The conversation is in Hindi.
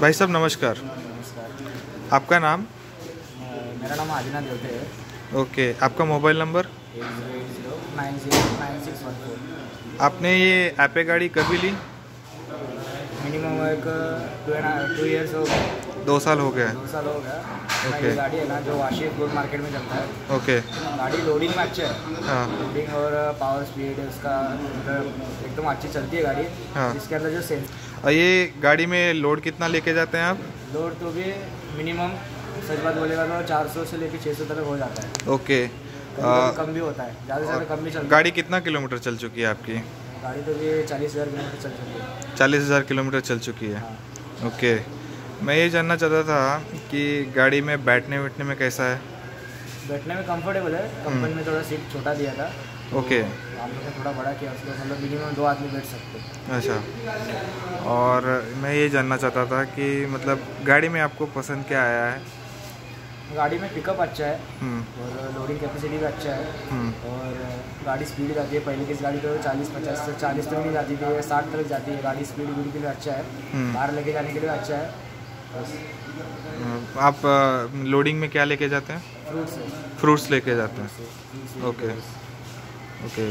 भाई साहब नमस्कार। नमस्कार। आपका नाम? मेरा नाम आदिनाथ देवते है। ओके आपका मोबाइल नंबर? आपने ये ऐपे गाड़ी कभी ली? मिनिमम एक टू ईयर्स हो गए। दो साल हो गया दो साल हो गया. ये गाड़ी है ना जो वाशी गोल्ड मार्केट में चलता है। ओके गाड़ी लोडिंग में अच्छा है। हाँ। लोडिंग और पावर स्पीड उसका एकदम अच्छी चलती है गाड़ी। हाँ। इसके अंदर जो सेंस ये गाड़ी में लोड कितना लेके जाते हैं आप? लोड तो भी मिनिमम सच बात बोलेगा तो चार सौ से लेकर छः सौ तक हो जाता है। ओके कम भी होता है ज़्यादा से ज़्यादा कम भी चलता है। गाड़ी कितना किलोमीटर चल चुकी है आपकी? गाड़ी तो भी चालीस हज़ार किलोमीटर चल चुकी है। चालीस हज़ार किलोमीटर चल चुकी है। हाँ। ओके मैं ये जानना चाहता था कि गाड़ी में बैठने बैठने में कैसा है? बैठने में कंफर्टेबल है। कंपनी में थोड़ा सीट छोटा दिया था। ओके। हम लोग ने थोड़ा बड़ा किया उसको मतलब मिनिमम दो आदमी बैठ सकते अच्छा। और मैं ये जानना चाहता था कि मतलब गाड़ी में आपको पसंद क्या आया है? गाड़ी में पिकअप अच्छा है। हम्म, और लोडिंग कैपेसिटी भी अच्छा है। हम्म, और गाड़ी स्पीड जाती है। पहले की गाड़ी तो चालीस पचास से चालीस तक नहीं जाती थी साठ तक जाती है। गाड़ी स्पीड लिए अच्छा है। हम्म। बाहर लेके जाने के लिए अच्छा है। आप लोडिंग में क्या लेके जाते हैं? फ्रूट्स लेके जाते हैं। Okay okay